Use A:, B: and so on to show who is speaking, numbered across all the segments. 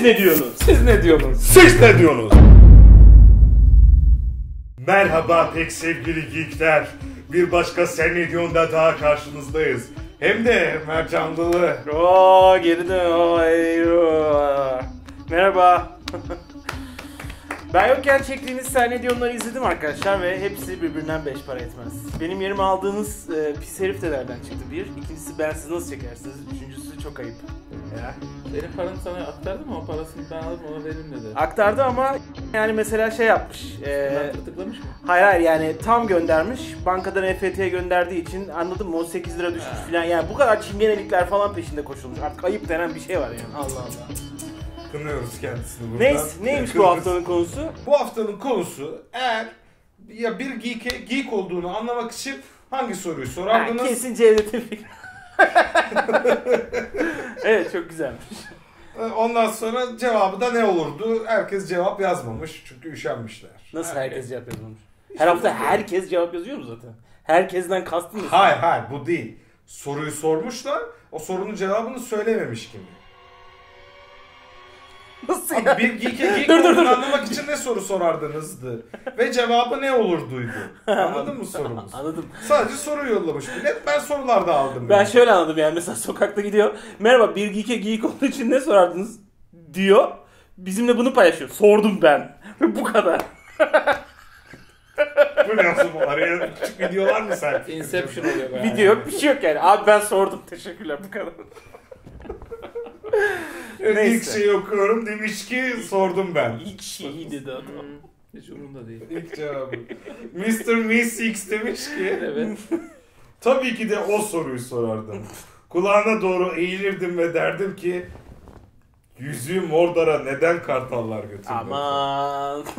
A: Siz ne diyorsunuz?
B: Siz ne diyorsunuz?
C: Siz ne diyorsunuz? Merhaba pek sevgili geekler. Bir başka Sen Ne Diyor'unda daha karşınızdayız. Hem de mercanlılı.
A: Oo geri dön. Oo, eyvah. Merhaba. ben yokken çektiğiniz sahne diyonları izledim arkadaşlar ve hepsi birbirinden beş para etmez. Benim yerime aldığınız e, pis herif de nereden çıktı bir. İkincisi ben siz nasıl çekersiniz. Üçüncüsü çok ayıp. Ya.
B: Senin paranı sana aktardı mı? O parasını ben alıp ona veririm dedi.
A: Aktardı ama yani mesela şey yapmış. E,
B: Ben tırtıklamış mı?
A: hayır hayır yani tam göndermiş. Bankadan EFT'ye gönderdiği için anladın mı? 18 lira düşmüş
B: Ha.
A: falan. Yani bu kadar çingenelikler falan peşinde koşulmuş. Artık ayıp denen bir şey var yani. Allah Allah.
C: Kınıyoruz kendisini buradan.
A: Neyse, neymiş bu
C: Kınıyoruz.
A: haftanın konusu?
C: Bu haftanın konusu eğer ya bir geek, geek olduğunu anlamak için hangi soruyu
A: Ha,
C: sorardınız?
A: kesin Cevdet'in fikri. Evet çok güzelmiş.
C: Ondan sonra cevabı da ne olurdu? Herkes cevap yazmamış çünkü üşenmişler.
A: Nasıl herkes cevap yazmamış? Her hafta herkes cevap yazıyor mu zaten? Herkesten kastın ne?
C: Hayır hayır bu değil. Soruyu sormuşlar. O sorunun cevabını söylememiş gibi.
A: Nasıl ya?
C: bir geek'e geek
A: Dur, dur,
C: olduğunu
A: dur.
C: anlamak için ne soru sorardınızdı? Ve cevabı ne olurduydu? Anladın mı sorumuz?
A: Anladım.
C: Sadece soru yollamış millet. Ben sorularda aldım.
A: Ben
C: yani.
A: şöyle anladım yani mesela sokakta gidiyor. Merhaba bir geek'e geek olduğu için ne sorardınız? Diyor. Bizimle bunu paylaşıyor. Sordum ben. Ve bu kadar.
C: Bu ne yaptın bu? Araya küçük videolar mı sen?
B: Inception oluyor.
A: Video yok bir şey yok yani. Abi ben sordum. Teşekkürler bu kadar.
C: İlk
A: Neyse.
C: şeyi okuyorum demiş ki sordum ben.
A: İlk şey dedi adam.
B: Hmm, Hiç umurumda değil.
C: İlk cevabı. Mr. Miss X demiş ki
B: Evet.
C: tabii ki de o soruyu sorardım. Kulağına doğru eğilirdim ve derdim ki Yüzüğü Mordor'a neden kartallar götürdü?
A: Aman.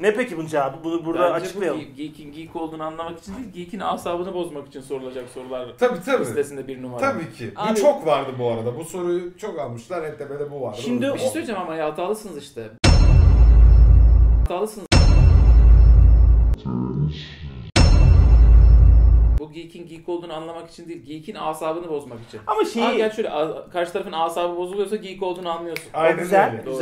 A: ne peki bunun cevabı? Bunu burada
B: Bence
A: açıklayalım.
B: bu ge- geek'in geek olduğunu anlamak için değil, geek'in asabını bozmak için sorulacak sorular
C: Tabii tabii.
B: listesinde bir numara.
C: Tabii ki.
B: Abi-
C: Bu çok vardı bu arada. Bu soruyu çok almışlar. En tepede bu vardı.
A: Şimdi
B: Bir şey söyleyeceğim ama ya hatalısınız işte. Hatalısınız. Bu geek'in geek olduğunu anlamak için değil, geek'in asabını bozmak için.
A: Ama
B: Aa,
A: şeyi
B: gel şöyle a- karşı tarafın asabı bozuluyorsa geek olduğunu anlıyorsun.
A: O
C: Aynen
A: güzel,
C: öyle.
B: Doğru.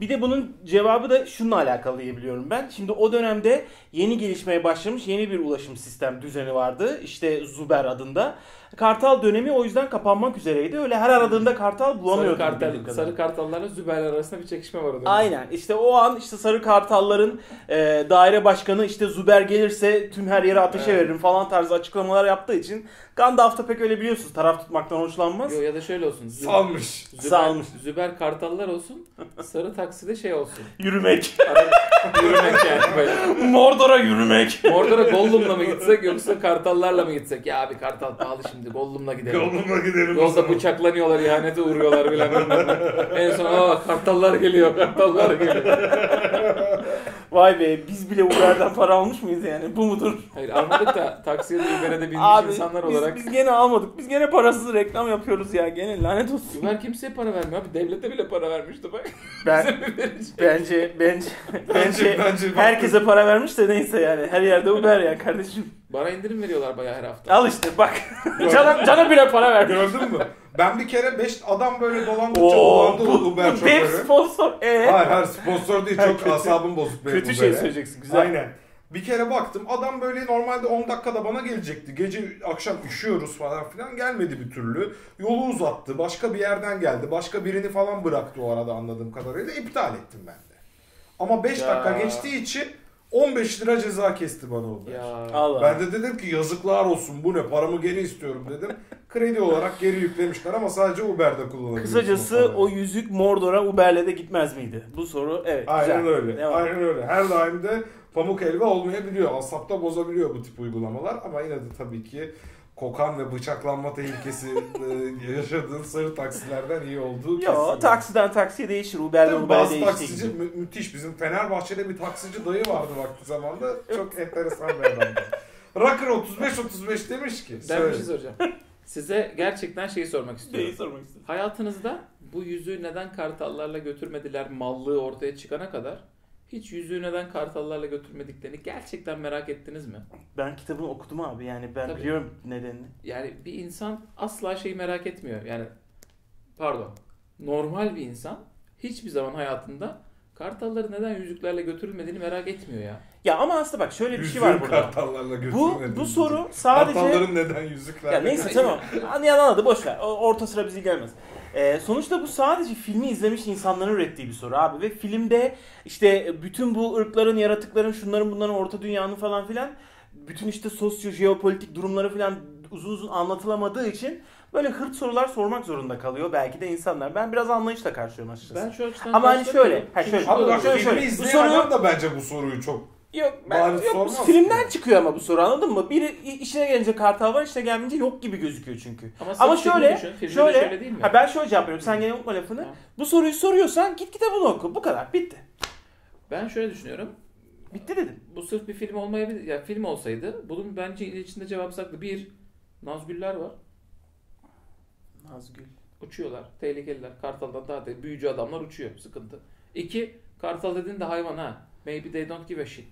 A: Bir de bunun cevabı da şununla alakalı diye biliyorum ben. Şimdi o dönemde yeni gelişmeye başlamış yeni bir ulaşım sistem düzeni vardı. İşte Zuber adında. Kartal dönemi o yüzden kapanmak üzereydi. Öyle her aradığında kartal
B: Sarı,
A: bulamıyordun.
B: kartal, sarı kartallarla züberler arasında bir çekişme var o dönem.
A: Aynen. İşte o an işte Sarı Kartalların e, daire başkanı işte Zuber gelirse tüm her yere ateşe
B: Evet.
A: veririm falan tarzı açıklamalar yaptığı için Gandalf da pek öyle biliyorsunuz taraf tutmaktan hoşlanmaz.
B: Yo, ya da şöyle olsun. Zü-
C: Salmış.
B: Züber,
A: Salmış.
B: Züber kartallar olsun. Sarı takside şey olsun.
A: Yürümek.
B: Yürümek yani böyle.
A: Mordor'a yürümek.
B: Orada Gollum'la mı gitsek yoksa kartallarla mı gitsek? Ya abi kartal pahalı şimdi Gollum'la gidelim.
C: Yoluma gidelim.
B: Yolda bıçaklanıyorlar, ihanete uğruyorlar bilen En son aa kartallar geliyor, kartallar geliyor.
A: Vay be biz bile Uber'den para almış mıyız yani bu mudur?
B: Hayır almadık da taksiye de Uber'e de binmiş
A: Abi
B: insanlar
A: biz,
B: olarak.
A: biz gene almadık. Biz gene parasız reklam yapıyoruz ya. Gene lanet olsun.
B: Uber kimseye para vermiyor abi. Devlete bile para vermişti bak.
A: Ben bence bence bence
C: bence-
A: herkese para vermiş de neyse yani. Her yerde Uber ya kardeşim.
B: Bana indirim veriyorlar bayağı her hafta.
A: Al işte bak. cana, cana bile para vermiş.
C: Gördün mü? Ben bir kere 5 adam böyle dolandıkça
A: Oo,
C: dolandı
A: bu,
C: Uber şoförü.
A: sponsor. Ee?
C: Hayır hayır sponsor değil çok
A: kötü.
C: asabım bozuk benim
A: Kötü şey
C: Uber'e.
A: söyleyeceksin. Güzel.
C: Aynen. Bir kere baktım adam böyle normalde 10 dakikada bana gelecekti. Gece akşam üşüyoruz falan filan gelmedi bir türlü. Yolu uzattı. Başka bir yerden geldi. Başka birini falan bıraktı o arada anladığım kadarıyla. İptal ettim ben de. Ama 5
B: Ya.
C: dakika geçtiği için 15 lira ceza kesti bana Uber.
B: Ya.
A: Allah.
C: Ben de dedim ki yazıklar olsun bu ne paramı geri istiyorum dedim. Kredi olarak geri yüklemişler ama sadece Uber'de kullanabiliyorsun.
A: Kısacası
C: parayı.
A: o yüzük Mordor'a Uber'le de gitmez miydi? Bu soru evet
C: Aynen
A: güzel.
C: öyle.
A: Devam.
C: Aynen öyle. Her daim de pamuk helva olmayabiliyor. Asapta bozabiliyor bu tip uygulamalar ama yine de tabii ki kokan ve bıçaklanma tehlikesi e, yaşadığın sarı taksilerden iyi olduğu
A: Yo
C: kesin.
A: taksiden taksiye değişir. Uber'den Uber'e
C: bazı
A: değiştiği
C: taksici
A: gibi.
C: mü- müthiş. Bizim Fenerbahçe'de bir taksici dayı vardı vakti zamanda. Çok enteresan bir adamdı. Rocker 35-35 demiş ki.
B: Ben bir
C: söyle.
B: şey soracağım. Size gerçekten şeyi sormak istiyorum.
A: Neyi sormak istedim?
B: Hayatınızda bu yüzüğü neden kartallarla götürmediler mallığı ortaya çıkana kadar hiç yüzüğü neden kartallarla götürmediklerini gerçekten merak ettiniz mi?
A: Ben kitabını okudum abi yani ben
B: Tabii.
A: biliyorum nedenini.
B: Yani bir insan asla şeyi merak etmiyor. Yani pardon. normal bir insan hiçbir zaman hayatında kartalları neden yüzüklerle götürülmediğini merak etmiyor ya.
A: Ya ama aslında bak şöyle bir şey var burada.
C: kartallarla
A: Bu bu soru sadece
C: Kartalların neden yüzüklerle
A: Ya neyse tamam. Anlayan anladı boş ver. O- Orta sıra bizi gelmez. Ee, sonuçta bu sadece filmi izlemiş insanların ürettiği bir soru abi ve filmde işte bütün bu ırkların, yaratıkların, şunların bunların orta dünyanın falan filan bütün işte sosyo jeopolitik durumları filan uzun uzun anlatılamadığı için böyle hırt sorular sormak zorunda kalıyor belki de insanlar. Ben biraz anlayışla karşılıyorum açıkçası.
B: Ben şu açıdan
A: Ama hani şöyle, ha şöyle.
C: Abi bak
A: Şöyle,
C: filmi
A: şöyle. Bu
C: izleyen
A: soruyu-
C: adam da bence bu soruyu çok
A: Yok, ben,
C: Bari
A: yok bu filmden
C: ki.
A: çıkıyor ama bu soru anladın mı? Biri işine gelince kartal var, işine gelmeyince yok gibi gözüküyor çünkü.
B: Ama,
A: Ama şöyle,
B: düşün,
A: şöyle,
B: şöyle değil mi?
A: Ha ben şöyle cevap veriyorum. Sen gene unutma lafını.
B: Tamam.
A: Bu soruyu soruyorsan git kitabını oku. Bu kadar. Bitti.
B: Ben şöyle düşünüyorum.
A: Bitti dedim.
B: Bu sırf bir film olmayabilir. Ya film olsaydı bunun bence içinde cevap saklı. Bir, Nazgüller var.
A: Nazgül.
B: Uçuyorlar. Tehlikeliler. Kartaldan daha da büyücü adamlar uçuyor. Sıkıntı. İki, kartal dediğin de hayvan ha. Maybe they don't give a shit.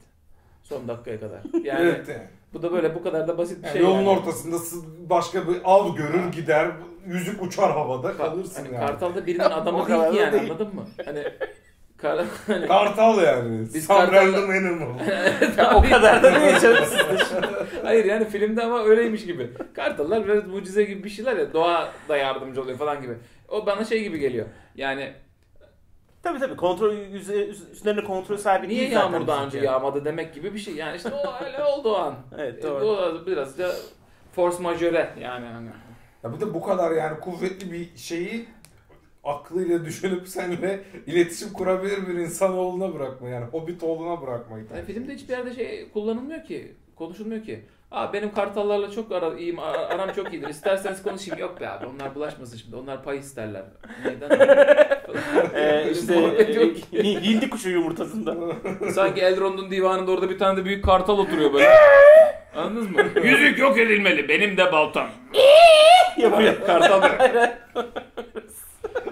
B: Son dakikaya kadar. Yani
C: evet yani.
B: bu da böyle bu kadar da basit bir
C: Yani
B: şey.
C: yolun
B: yani.
C: ortasında sı- başka bir av görür gider yüzük uçar havada kalırsın
B: Hani
C: yani.
B: kartal da birinin adamı değil ki yani
A: değil.
B: anladın mı? Hani kar, hani
C: Kartal yani.
B: Biz kartal-
C: random animal.
A: o kadar da değil canım.
B: Hayır yani filmde ama öyleymiş gibi. Kartallar biraz mucize gibi bir şeyler ya. Doğa da yardımcı oluyor falan gibi. O bana şey gibi geliyor. Yani
A: tabii tabii. Kontrol üstlerinde kontrol sahibi
B: niye
A: değil zaten
B: yağmur daha önce yağmadı demek gibi bir şey. Yani işte o öyle oldu o an.
A: Evet
B: E,
A: doğru.
B: Bu biraz da force majeure yani. hani.
C: Ya bir de bu kadar yani kuvvetli bir şeyi aklıyla düşünüp seninle iletişim kurabilir bir insanoğluna bırakma yani hobbit oğluna bırakmayı.
B: Yani filmde hiçbir yerde şey kullanılmıyor ki. Konuşulmuyor ki. Aa benim kartallarla çok ara, iyiyim, ara- aram çok iyidir. İsterseniz konuşayım. Yok be abi onlar bulaşmasın şimdi. Onlar pay isterler. Neyden?
A: Ee, işte e, hindi kuşu yumurtasında.
B: Sanki Elrond'un divanında orada bir tane de büyük kartal oturuyor böyle. Anladınız mı? Yüzük yok edilmeli. Benim de baltam.
A: Yapıyor.
B: Kartal.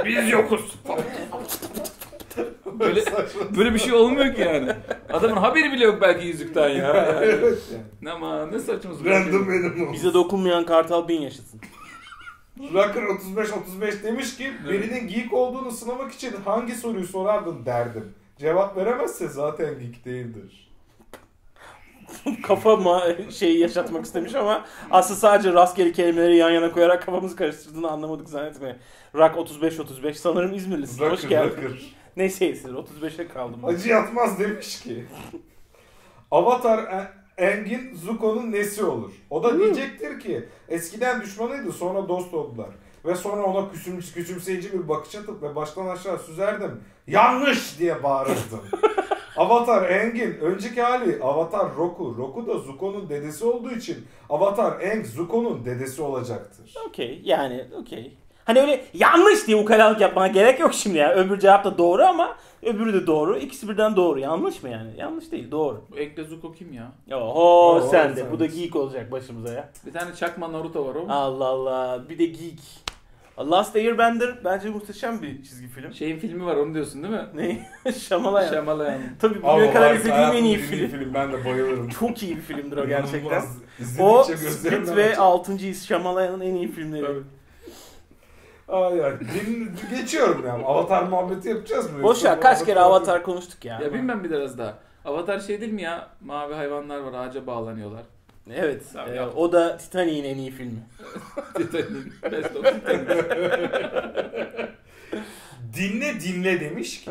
B: Biz yokuz. Böyle, böyle bir şey olmuyor ki yani. Adamın haberi bile yok belki yüzükten ya. Yani.
C: evet.
B: Ne ama ne saçma sapan.
C: Random animal.
A: Bize dokunmayan kartal bin yaşasın.
C: Rocker 35-35 demiş ki birinin geek olduğunu sınamak için hangi soruyu sorardın derdim. Cevap veremezse zaten geek değildir.
A: Kafama şeyi yaşatmak istemiş ama aslında sadece rastgele kelimeleri yan yana koyarak kafamızı karıştırdığını anlamadık zannetme. Rock 35-35 sanırım İzmirlisin. Hoş
C: Rocker,
A: geldin.
C: rocker.
A: Neyse Esir 35'e kaldım.
C: Acı yatmaz demiş ki. Avatar E- Engin Zuko'nun nesi olur? O da diyecektir ki eskiden düşmanıydı sonra dost oldular. Ve sonra ona küçüm, küçümseyici bir bakış atıp ve baştan aşağı süzerdim. Yanlış diye bağırırdım. Avatar Engin önceki hali Avatar Roku. Roku da Zuko'nun dedesi olduğu için Avatar Eng Zuko'nun dedesi olacaktır.
A: Okey yani okey. Hani öyle yanlış diye ukalalık yapmana gerek yok şimdi ya. Öbür cevap da doğru ama öbürü de doğru. İkisi birden doğru. Yanlış mı yani? Yanlış değil doğru.
B: Bu Ekle Zuko kim ya?
A: Oho
C: Oo,
A: sen de. Bu da geek olacak başımıza ya.
B: Bir tane çakma Naruto var o.
A: Allah Allah. Bir de geek. Last Airbender bence muhteşem bir çizgi film.
B: Şeyin filmi var onu diyorsun değil mi?
A: Ne? Şamalayan.
B: Şamalayan.
A: Tabii bugüne kadar
C: harika,
A: izlediğim en iyi
C: hayatımın
A: film.
C: Ben de bayılırım.
A: Çok iyi bir filmdir o gerçekten.
C: İnanılmaz.
A: O
C: gözlerimden
A: Split ve
C: açar.
A: 6. His Shyamalan'ın en iyi filmleri.
B: Tabii.
C: Ay ay. Din, geçiyorum yani. Avatar muhabbeti yapacağız mı?
A: Boş
C: Yoksa
A: ver kaç kere Avatar konuştuk ya.
B: Ya bilmem bir biraz daha. Avatar şey değil mi ya? Mavi hayvanlar var ağaca bağlanıyorlar.
A: Evet.
B: Tamam,
A: e,
B: yap.
A: o da Titanic'in en iyi filmi.
B: Titanic. Best of Titanic.
C: Dinle dinle demiş ki.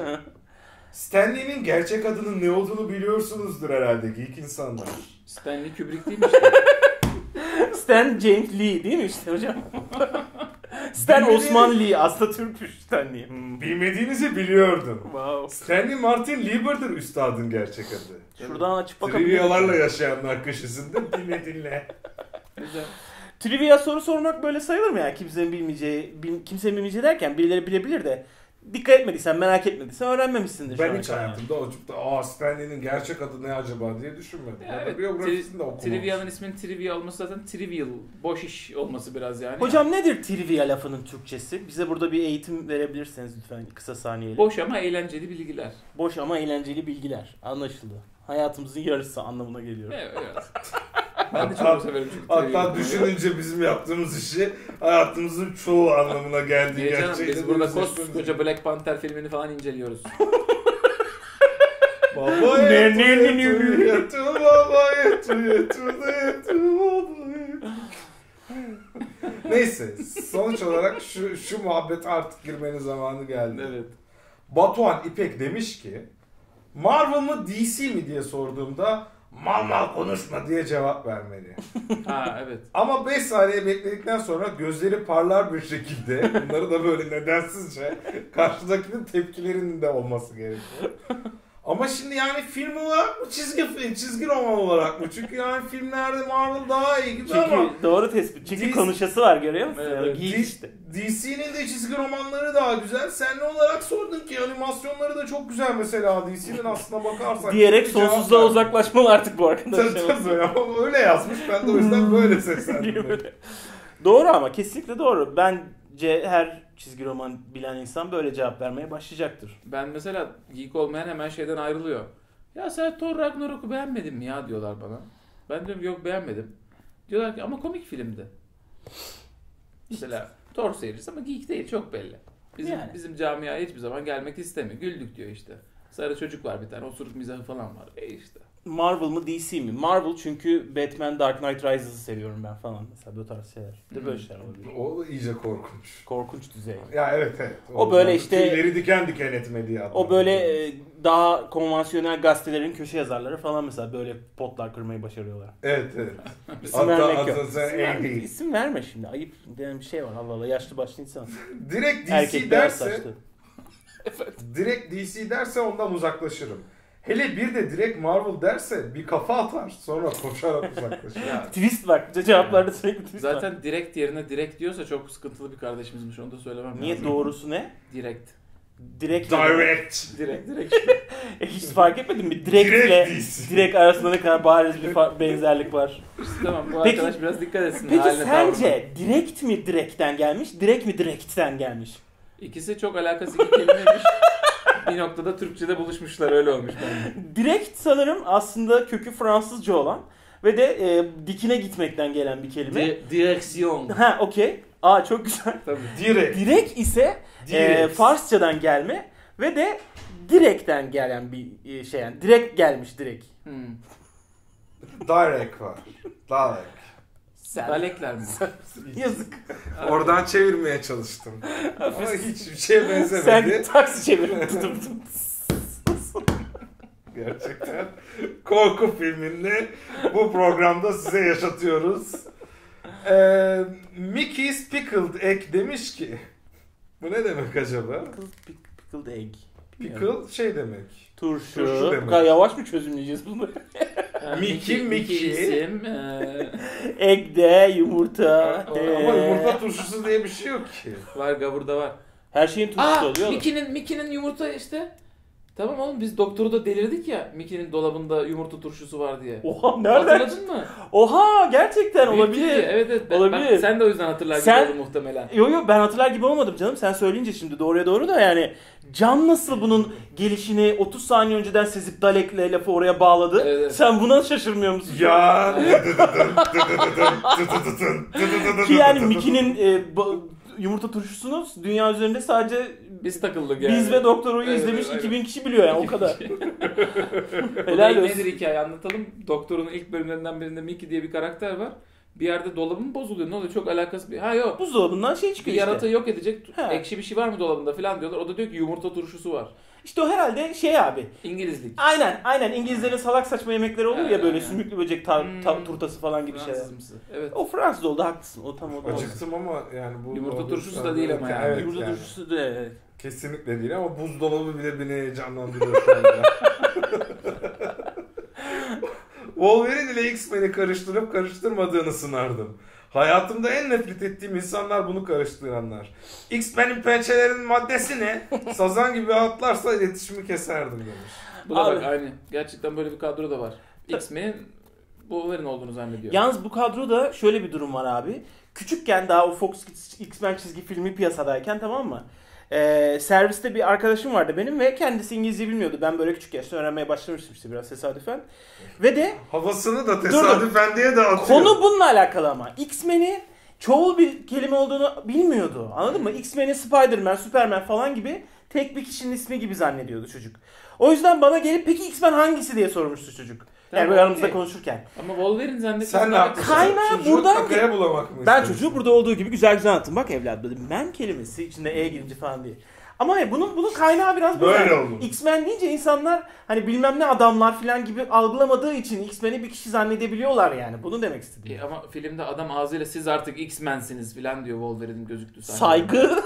C: Stanley'nin gerçek adının ne olduğunu biliyorsunuzdur herhalde geek insanlar.
B: Stanley Kubrick değil mi işte?
A: Stan James Lee değil mi işte hocam? Stan
C: Bilmediğini-
A: Osman Lee aslında Türkmüş Stan Lee. Hmm.
C: Bilmediğinizi biliyordum.
A: Wow.
C: Stanley Martin Lieber'dır üstadın gerçek adı.
A: Şuradan açıp bakabiliriz.
C: Trivialarla yaşayanlar köşesinde dinle dinle.
B: Güzel.
A: Trivia soru sormak böyle sayılır mı yani? Kimsenin bilmeyeceği, bil- kimsenin bilmeyeceği derken birileri bilebilir de dikkat etmediysen, merak etmediysen öğrenmemişsindir. şu
C: Ben hiç
A: kadar.
C: hayatımda oturup da aa Stanley'nin gerçek adı ne acaba diye düşünmedim.
B: Ya
C: Ya da
B: evet,
C: biyografisini de okumamıştım.
B: Trivia'nın isminin Trivia olması zaten trivial. Boş iş olması biraz yani.
A: Hocam nedir trivia lafının Türkçesi? Bize burada bir eğitim verebilirseniz lütfen kısa saniyeyle.
B: Boş ama eğlenceli bilgiler.
A: Boş ama eğlenceli bilgiler. Anlaşıldı. Hayatımızın yarısı anlamına geliyor.
B: Evet, evet. Ben de
C: Hatta-
B: çok severim çünkü.
C: Hatta düşününce bizim yaptığımız işi hayatımızın çoğu anlamına geldiği
B: Niye canım?
C: gerçeğiyle
B: Biz burada koskoca Black Panther filmini falan inceliyoruz.
C: Baba
A: Ne, ne, ne,
C: yetu baba yetu yetu yetu baba. Neyse sonuç olarak şu, şu muhabbete artık girmenin zamanı geldi.
B: evet.
C: Batuhan İpek demiş ki Marvel mı DC mi diye sorduğumda mal mal konuşma diye cevap vermeli.
B: Ha evet.
C: Ama 5 saniye bekledikten sonra gözleri parlar bir şekilde bunları da böyle nedensizce karşıdakinin tepkilerinin de olması gerekiyor. Ama şimdi yani film olarak mı çizgi film, çizgi roman olarak mı? Çünkü yani filmlerde Marvel daha iyi gibi
A: Çünkü
C: ama
A: doğru tespit. Çünkü
C: Dis-
A: konuşası var görüyor musun?
B: Evet,
A: işte.
C: DC'nin de çizgi romanları daha güzel. Sen ne olarak sordun ki animasyonları da çok güzel mesela DC'nin aslına bakarsak.
A: Diyerek sonsuzluğa
C: ver.
A: uzaklaşmalı artık bu
C: Tabii
A: arkadaşlar.
C: tabii ama öyle yazmış. Ben de o yüzden böyle seslendim.
A: doğru ama kesinlikle doğru. Bence her çizgi roman bilen insan böyle cevap vermeye başlayacaktır.
B: Ben mesela geek olmayan hemen şeyden ayrılıyor. Ya sen Thor Ragnarok'u beğenmedin mi ya diyorlar bana. Ben diyorum yok beğenmedim. Diyorlar ki ama komik filmdi. Mesela Thor seyircisi ama geek değil çok belli. Bizim
A: Yani.
B: bizim camiaya hiçbir zaman gelmek istemiyor. Güldük diyor işte. Sarı çocuk var bir tane osuruk mizahı falan var. E işte.
A: Marvel mı DC mi? Marvel çünkü Batman Dark Knight Rises'ı seviyorum ben falan mesela bu tarz şeyler. Bir de böyle
B: Hmm.
A: şeyler olabilir.
C: O iyice korkunç.
A: Korkunç düzey.
C: Ya evet evet.
A: O böyle işte-
C: Tüyleri diken diken etmediği adam.
A: O böyle e, daha konvansiyonel gazetelerin köşe yazarları falan mesela böyle potlar kırmayı başarıyorlar.
C: Evet evet.
A: İsim
C: Hatta
A: vermek yok.
C: sen
A: İsim, verme, isim verme şimdi. Ayıp denen bir şey var Allah Allah. Yaşlı başlı insan.
C: Direkt DC
A: Erkek
C: derse,
A: saçlı.
C: direkt DC derse ondan uzaklaşırım. Hele bir de direkt Marvel derse bir kafa atar sonra koşarak uzaklaşır.
B: Ya,
A: Twist bak. Cevaplarda sürekli twist var.
B: zaten direkt yerine direkt diyorsa çok sıkıntılı bir kardeşimizmiş onu da söylemem
A: Niye
B: lazım.
A: doğrusu ne?
B: Direkt.
A: Direkt.
C: Direct.
B: Direkt direkt.
A: E, hiç fark etmedin mi? Direkt ile
C: Direkt DC.
A: direkt arasında ne kadar bariz bir benzerlik var.
B: İşte tamam bu
A: Peki-
B: arkadaş biraz dikkat etsin.
A: Peki
B: haline, tavrına.
A: sence direkt mi direkten gelmiş, direkt mi direkten gelmiş?
B: İkisi çok alakası iki kelimeymiş. bir noktada Türkçe'de buluşmuşlar öyle olmuş bence.
A: Direkt sanırım aslında kökü Fransızca olan ve de e, dikine gitmekten gelen bir kelime.
B: Di- direksiyon.
A: ha okey. Aa çok güzel.
B: Tabii.
C: Direkt.
A: Direkt ise e,
C: Direkt.
A: Farsçadan gelme ve de direkten gelen bir e, şey yani direkt gelmiş direkt.
B: Hmm.
C: Direct var. Direct.
A: Sen
B: Dalekler mi?
A: yazık.
C: Oradan çevirmeye çalıştım. Ama hiçbir şeye benzemedi.
A: Sen taksi çevir. Tutum tutum.
C: Gerçekten korku filmini bu programda size yaşatıyoruz. Ee, Mickey's Pickled Egg demiş ki bu ne demek acaba?
A: Pickled, pickled egg. Bilmiyorum.
C: Pickle şey demek.
A: Turşu.
C: Turşu
A: Bu kadar yavaş mı çözümleyeceğiz bunu?
C: Mickey, Mickey.
B: isim. eee,
A: Egg de, yumurta
C: Ama yumurta turşusu diye bir şey yok ki.
B: var gavurda var.
A: Her şeyin turşusu
B: Aa
A: oluyor.
B: Mickey'nin Mickey'nin yumurta işte. Tamam oğlum biz doktoru da delirdik ya Mickey'nin dolabında yumurta turşusu var diye.
A: Oha nereden?
B: Hatırladın mı?
A: Oha gerçekten
B: Büyük
A: olabilir.
B: Tilki, Evet evet. Ben,
A: Olabilir.
B: bak sen de o yüzden hatırlar gibi
A: Sen-
B: oldun muhtemelen.
A: Yo yo ben hatırlar gibi olmadım canım. Sen söyleyince şimdi doğruya doğru da yani Can nasıl bunun gelişini 30 saniye önceden sezip Dalek'le lafı oraya bağladı.
B: Evet, evet.
A: Sen buna şaşırmıyor musun?
C: Ya.
A: Ki yani Mickey'nin e, ba- yumurta turşusunu dünya üzerinde sadece
B: Biz takıldık yani.
A: biz ve Doktor Who'yu
B: Evet,
A: izlemiş
B: evet,
A: 2000 kişi biliyor yani o kadar.
B: Helal
A: olsun.
B: nedir hikaye anlatalım. Doktorun ilk bölümlerinden birinde Mickey diye bir karakter var. Bir yerde dolabı mı bozuluyor? Ne oluyor? Çok alakası bir... Ha yok.
A: Buzdolabından şey
B: Bir
A: çıkıyor işte.
B: yaratığı yok edecek.
A: Ha.
B: Ekşi bir şey var mı dolabında falan diyorlar. O da diyor ki yumurta turşusu var.
A: İşte o herhalde şey abi.
B: İngilizlik.
A: Aynen aynen İngilizlerin salak saçma yemekleri olur ya
B: Aynen,
A: böyle
B: aynen.
A: sümüklü böcek ta-
B: Hmm.
A: turtası falan gibi şeyler.
B: Fransızımsı. Evet.
A: O Fransız oldu haklısın. O tam o da.
C: Acıktım ama yani bu
B: Yumurta turşusu da değil ama yani.
C: Evet,
A: Yumurta
C: yani.
A: turşusu da evet.
C: Kesinlikle değil ama buzdolabı bile beni heyecanlandırıyor şu anda. Wolverine ile X-Men'i karıştırıp karıştırmadığını sınardım. Hayatımda en nefret ettiğim insanlar bunu karıştıranlar. X-Men'in pençelerinin maddesi ne? Sazan gibi atlarsa iletişimi keserdim demiş.
B: Bu da
A: Abi.
B: bak aynı. Gerçekten böyle bir kadro da var. X-Men'in Wolverine olduğunu zannediyor.
A: Yalnız bu kadroda şöyle bir durum var abi. Küçükken daha o Fox X-Men çizgi filmi piyasadayken tamam mı? Ee, serviste bir arkadaşım vardı benim ve kendisi İngilizce bilmiyordu. Ben böyle küçük yaşta öğrenmeye başlamıştım işte biraz tesadüfen. Ve de
C: Havasını da tesadüfen diye de atıyor.
A: Konu bununla alakalı ama. X-Men'i çoğul bir kelime olduğunu bilmiyordu. Anladın mı? X-Men'i Spider-Man, Superman falan gibi tek bir kişinin ismi gibi zannediyordu çocuk. O yüzden bana gelip peki X-Men hangisi diye sormuştu çocuk. Yani
B: Tamam,
A: böyle aramızda
B: okey.
A: konuşurken.
B: Ama Wolverine zannettim.
C: Sen ne yaptın?
A: Kaynağı
C: Çocuğu
A: buradan-
C: kakaya bulamak mı
A: Ben çocuğu burada olduğu gibi güzel güzel anlattım. Bak evladım dedim. Men kelimesi içinde E girince falan diye. Ama hayır, bunun bunun kaynağı biraz bu.
C: Böyle
A: yani.
C: oldu.
A: X-Men deyince insanlar hani bilmem ne adamlar falan gibi algılamadığı için X-Men'i bir kişi zannedebiliyorlar yani. Bunu demek istedim.
B: E, ama filmde adam ağzıyla siz artık X-Men'siniz falan diyor Wolverine'in gözüktüğü sahnede.
A: Saygı,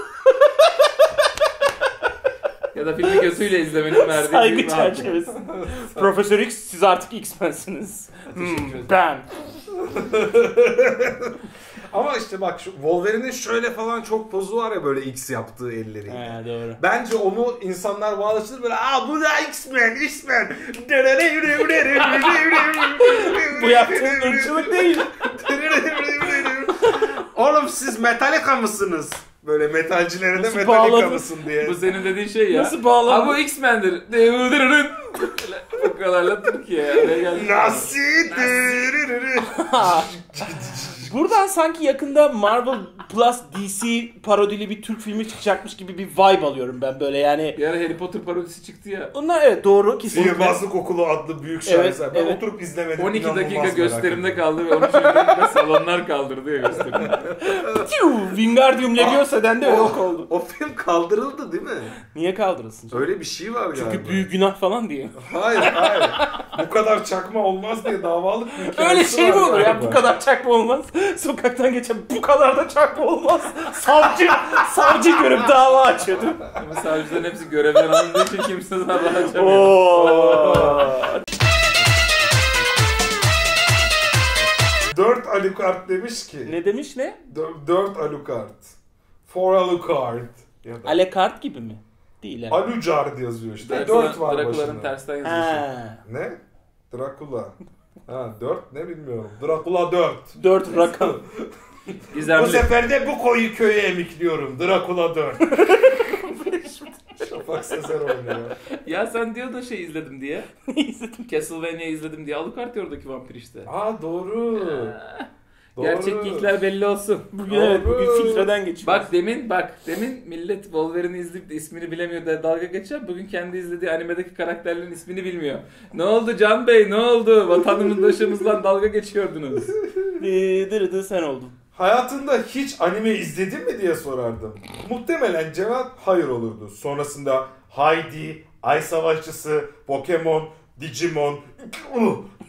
B: Ya da filmi gözüyle izlemenin verdiği
A: saygı çerçevesi. Profesör X siz artık X-Men'siniz.
B: Teşekkür
A: Hmm, ben.
C: Ama işte bak şu Wolverine'in şöyle falan çok pozu var ya böyle X yaptığı elleriyle.
A: He doğru.
C: Bence onu insanlar bağlaştırır böyle aa bu da X-Men, X-Men.
A: Bu yaptığın ırkçılık değil.
C: Oğlum siz Metallica mısınız? Böyle metalcilere de
A: Nasıl bağladın?
C: mısın diye.
B: Bu senin dediğin şey ya.
A: Nasıl bağladın?
B: Aa bu X-Men'dir. Devdırırın. Bu kadarla Türkiye. Oraya geldik.
C: Nasıl?
A: Buradan sanki yakında Marvel Plus DC parodili bir Türk filmi çıkacakmış gibi bir vibe alıyorum ben böyle yani.
B: Bir ara Harry Potter parodisi çıktı ya.
A: Onlar evet doğru kesinlikle.
C: Sihirbazlık Okulu adlı büyük
A: Evet,
C: şaheser. Ben
A: evet.
C: oturup izlemedim.
B: 12
C: inanılmaz
B: dakika gösterimde kaldı ve 13. bölümde salonlar kaldırdı ya gösterimi.
A: Wingardium Leviosa'dan de yok oldu.
C: O film kaldırıldı değil mi?
A: Niye kaldırılsın? canım?
C: Öyle bir şey var
A: Çünkü
C: galiba.
A: büyük günah falan diye.
C: Hayır hayır. bu kadar çakma olmaz diye davalık bir
A: Öyle şey mi olur ya? Bu kadar çakma olmaz. Sokaktan geçen bu kadar da çakma olmaz. Savcı, savcı görüp dava açıyordu.
B: Ama savcıların hepsi görevden alındığı için kimse sana açamıyor.
A: Oo.
C: Dört Alucard demiş ki.
A: ne demiş ne?
C: Dö- dört Alucard. Four Alucard. Ya da
A: Alekart gibi mi? Değil yani.
C: Alucard yazıyor işte.
B: Dracula-
C: dört var
B: Drakula'nın
C: başında.
B: tersten yazışı.
A: Ha.
C: Ne? Dracula. Ha dört ne bilmiyorum. Dracula dört.
A: Dört rakam.
C: Bu
B: Gizemli.
C: sefer de bu koyu köye emikliyorum. Dracula 4. Şafak Sezer oynuyor.
B: Ya sen diyordun şey izledim diye.
A: İzledim.
B: Castlevania izledim diye. Alucard ya oradaki vampir işte.
C: Aa doğru. Doğru.
B: Gerçek geekler belli olsun.
A: Bugün evet bugün filtreden geçiyoruz.
B: Bak demin bak demin millet Wolverine'i izleyip de ismini bilemiyor diye dalga geçen bugün kendi izlediği animedeki karakterlerin ismini bilmiyor. Ne oldu Can Bey ne oldu? Vatanımızla dalga geçiyordunuz.
A: Dırıdı sen oldun.
C: Hayatında hiç anime izledin mi diye sorardım. Muhtemelen cevap hayır olurdu. Sonrasında Heidi, Ay Savaşçısı, Pokemon, Digimon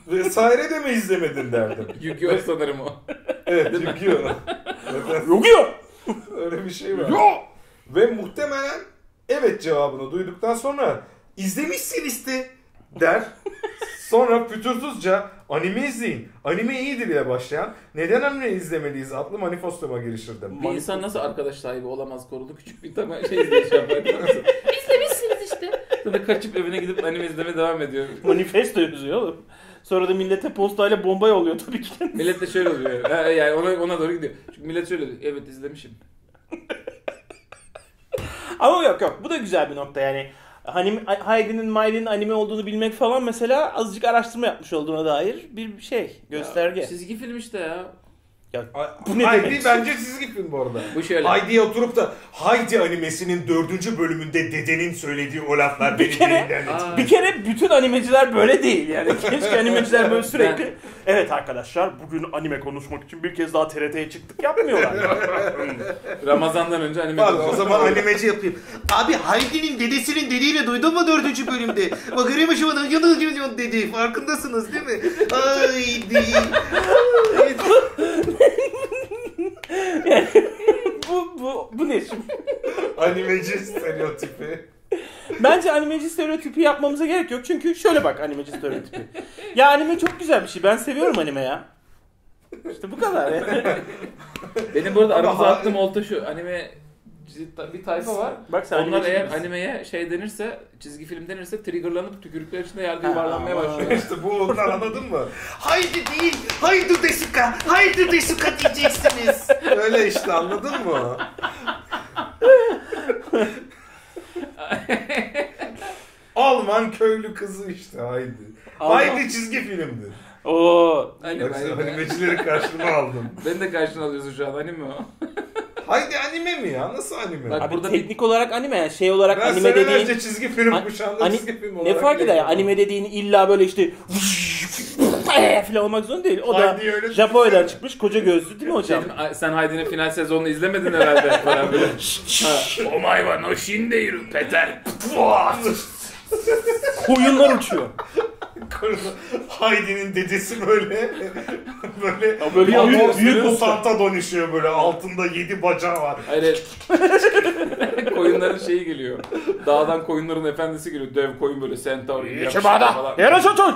C: vesaire de mi izlemedin derdim.
B: Yu-Gi-Oh sanırım o.
C: Evet Yu-Gi-Oh.
A: Yok.
C: Öyle bir şey var.
A: Yok.
C: Ve muhtemelen evet cevabını duyduktan sonra izlemişsin işte der. Sonra fütursuzca anime izleyin. Anime iyidir ile başlayan neden anime izlemeliyiz adlı manifestoma girişirdim.
B: Bir insan nasıl arkadaş sahibi olamaz korulu küçük bir tane şey izleyeceğim ben. İzlemişsiniz işte. Sonra kaçıp evine gidip anime izlemeye devam ediyor.
A: Manifesto yazıyor oğlum. Sonra da millete postayla bomba yolluyor tabii ki.
B: Millet de şöyle oluyor. Yani ona, ona doğru gidiyor. Çünkü millet şöyle diyor. Evet izlemişim.
A: Ama yok yok bu da güzel bir nokta yani. Hani Heidi'nin Miley'nin anime olduğunu bilmek falan mesela azıcık araştırma yapmış olduğuna dair bir şey, gösterge.
B: Ya, çizgi film işte ya.
A: Bu ne
C: Haydi
A: demek?
C: bence çizgi film bu arada.
B: Bu şöyle.
C: Haydi'ye oturup da Haydi animesinin dördüncü bölümünde dedenin söylediği o laflar beni
A: Bir kere-
B: Aa.
C: etkiledi.
A: Bir kere bütün animeciler böyle değil yani. Keşke animeciler böyle sürekli evet arkadaşlar bugün anime konuşmak için bir kez daha TRT'ye çıktık yapmıyorlar.
B: Ramazan'dan önce anime
C: Pardon, o zaman animeci yapayım. Abi Haydi'nin dedesinin dediğini duydun mu dördüncü bölümde? Bakırım aşamadan yanıl yanıl dedi. Farkındasınız değil mi? Haydi.
A: Bu, bu, bu ne şimdi?
C: Animeci stereotipi.
A: Bence animeci stereotipi yapmamıza gerek yok. Çünkü şöyle bak animeci stereotipi. Ya anime çok güzel bir şey. Ben seviyorum anime ya. İşte bu kadar yani.
B: Benim bu arada
C: Ama
B: aramıza attığım olta şu. Anime bir tayfa var.
A: Bak sen
B: Onlar eğer
A: misin?
B: animeye şey denirse, çizgi film denirse triggerlanıp tükürükler içinde yerde yuvarlanmaya başlıyor.
C: İşte bu ondan anladın mı? Haydi değil, haydi desuka, haydi desuka diyeceksiniz. Öyle işte anladın mı? Alman köylü kızı işte Haydi.
A: Alman-
C: Haydi çizgi filmdi.
A: Oo.
B: Anime,
C: Bak sen
B: anime.
C: animecileri karşıma aldım.
B: Beni de karşına alıyorsun şu an anime o.
C: Haydi anime mi ya? Nasıl anime?
B: Bak,
A: Abi
B: burada bir-
A: teknik olarak anime yani şey olarak
C: ben
A: anime
C: senelerce
A: dediğin
C: çizgi film
A: An-
C: kuşağında
A: ani-
C: çizgi film
A: ne
C: olarak
A: fark eder ya anime dediğin illa böyle işte falan olmak zorunda değil. O da Japonya'dan çıkmış koca gözlü değil mi hocam?
B: Dedim, "Ay, sen Haydi'nin final sezonunu izlemedin herhalde falan böyle. Omay wa no shindeiru Peter.
A: Koyunlar uçuyor.
C: Konuda Haydi'nin dedesi böyle böyle
A: Ya böyle
C: büyük,
A: büyük-
C: büyük mutanta dönüşüyor böyle altında yedi bacağı var.
B: Hayır. koyunların şeyi geliyor. Dağdan koyunların efendisi geliyor. Dev koyun böyle centaur gibi yapışık falan.
A: Yara çocuk.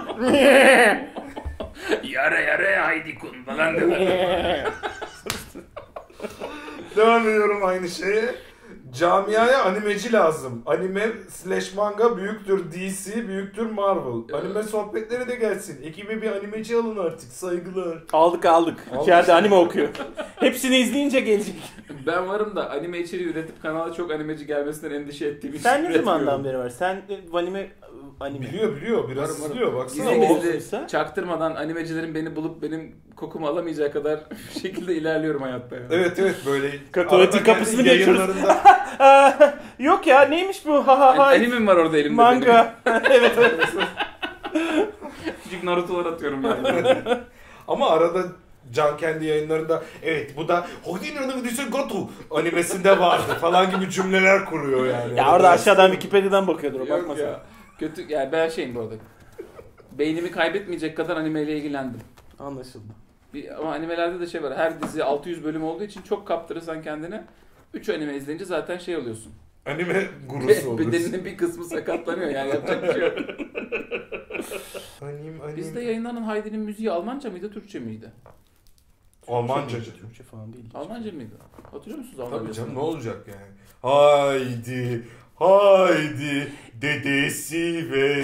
B: Yare yare haydi kun falan diyorlar.
C: Devam ediyorum aynı şeye. Camiaya animeci lazım. Anime slash manga büyüktür DC, büyüktür Marvel. Anime sohbetleri de gelsin. Ekibe bir animeci alın artık. Saygılar.
A: Aldık aldık.
C: Aldık.
A: İçeride anime okuyor. Hepsini izleyince gelecek.
B: Ben varım da anime içeriği üretip kanala çok animeci gelmesinden endişe ettiğim için
A: Sen ne zamandan beri var? Sen e, anime anime.
C: Biliyor biliyor biraz
B: Varım, varım.
C: izliyor baksana.
B: Gizli çaktırmadan animecilerin beni bulup benim kokumu alamayacağı kadar şekilde ilerliyorum hayatta yani.
C: Evet evet böyle
A: Tuvaletin kapısını geçiyoruz. yok ya neymiş bu? Ha ha ha.
B: Anime mi var orada elimde
A: Manga. evet evet.
B: Küçük Naruto'lar atıyorum yani.
C: ama arada Can kendi yayınlarında evet bu da Hodina'nın Düsü Gotu animesinde vardı falan gibi cümleler kuruyor yani.
A: Ya orada aşağıdan Wikipedia'dan bakıyordur o
B: Yok
A: bakma
B: ya. Kötü yani ben şeyim bu arada. Beynimi kaybetmeyecek kadar animeyle ilgilendim.
A: Anlaşıldı.
B: Bir, ama animelerde de şey var. Her dizi 600 bölüm olduğu için çok kaptırırsan kendini. 3 anime izleyince zaten şey oluyorsun.
C: Anime gurusu olursun.
B: Bedeninin bir kısmı sakatlanıyor yani yapacak bir şey yok.
C: Anim, anim.
B: Bizde yayınlanan Haydi'nin müziği Almanca mıydı, Türkçe miydi?
C: Almancacı.
A: Türkçe falan değil.
B: Almanca mıydı? Hatırlıyor musunuz
C: Tabii
B: Almanca'sını?
C: canım ne olacak yani. Haydi, haydi, dedesi ve